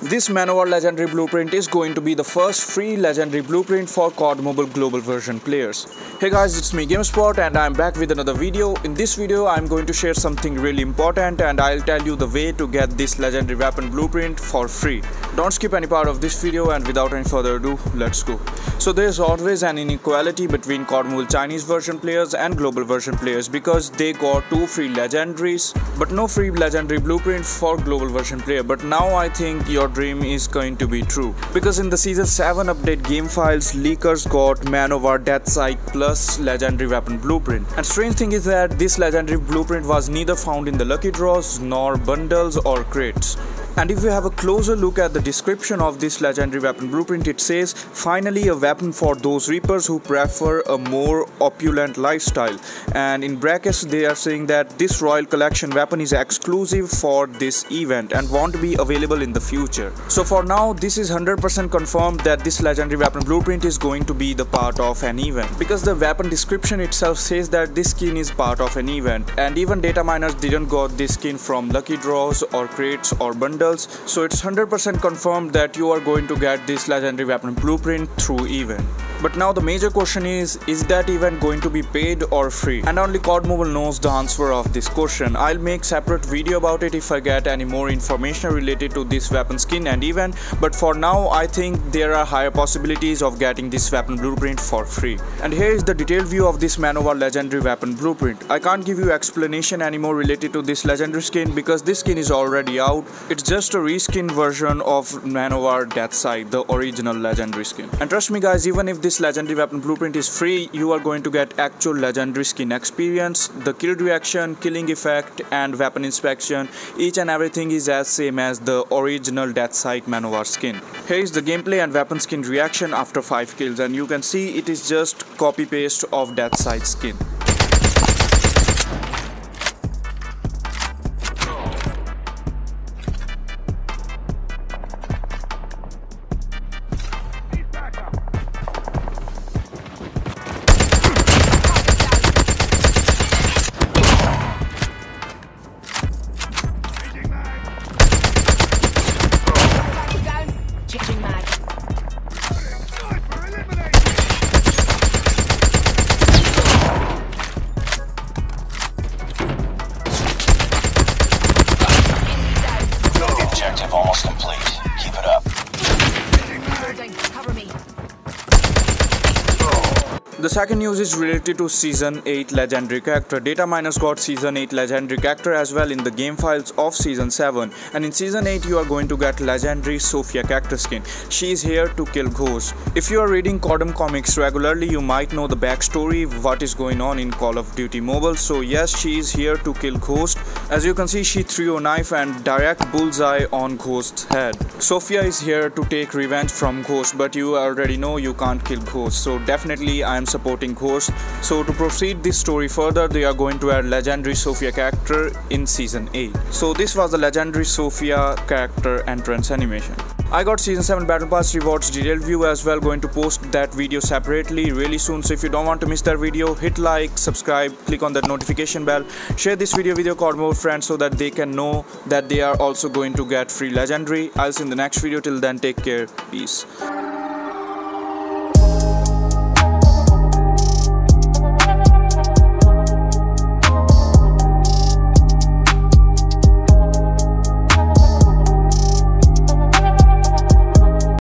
This Manowar Legendary Blueprint is going to be the first free Legendary Blueprint for COD Mobile Global version players. Hey guys, it's me Gamers Spot and I'm back with another video. In this video, I'm going to share something really important and I'll tell you the way to get this Legendary Weapon Blueprint for free. Don't skip any part of this video and without any further ado, let's go. So there's always an inequality between Mobile Chinese version players and global version players because they got two free legendaries but no free legendary blueprint for global version player. But now I think your dream is going to be true because in the season 7 update game files leakers got Manowar Death Scythe plus legendary weapon blueprint and strange thing is that this legendary blueprint was neither found in the lucky draws nor bundles or crates and if we have a closer look at the description of this legendary weapon blueprint, it says, finally a weapon for those reapers who prefer a more opulent lifestyle. And in brackets, they are saying that this Royal Collection weapon is exclusive for this event and won't be available in the future. So for now, this is 100% confirmed that this legendary weapon blueprint is going to be the part of an event. Because the weapon description itself says that this skin is part of an event. And even data miners didn't got this skin from lucky draws or crates or bundles so it's 100% confirmed that you are going to get this legendary weapon blueprint through event. But now the major question is, is that event going to be paid or free? And only COD Mobile knows the answer of this question. I'll make separate video about it if I get any more information related to this weapon skin and event. But for now, I think there are higher possibilities of getting this weapon blueprint for free. And here is the detailed view of this Manowar legendary weapon blueprint. I can't give you explanation anymore related to this legendary skin because this skin is already out. It's just a reskin version of Manowar Death Scythe, the original legendary skin. And trust me guys, even if this legendary weapon blueprint is free, you are going to get actual legendary skin experience, the kill reaction, killing effect and weapon inspection. Each and everything is as same as the original Death Scythe Manowar skin. Here is the gameplay and weapon skin reaction after 5 kills and you can see it is just copy paste of Death Scythe skin. The second news is related to Season 8 Legendary Character. Data miners got Season 8 Legendary Character as well in the game files of Season 7. And in Season 8 you are going to get Legendary Sophia character skin. She is here to kill ghosts. If you are reading CODM comics regularly, you might know the backstory, what is going on in Call of Duty Mobile. So yes, she is here to kill Ghost. As you can see, she threw a knife and direct bullseye on Ghost's head. Sophia is here to take revenge from Ghost, but you already know you can't kill Ghost. So definitely I am supporting Ghost. So to proceed this story further, they are going to add legendary Sophia character in season 8. So this was the legendary Sophia character entrance animation. I got season 7 battle pass rewards detailed view as well going to post that video separately really soon. So if you don't want to miss that video hit like subscribe click on that notification bell. Share this video with your Mobile friends so that they can know that they are also going to get free legendary. I'll see you in the next video. Till then take care. Peace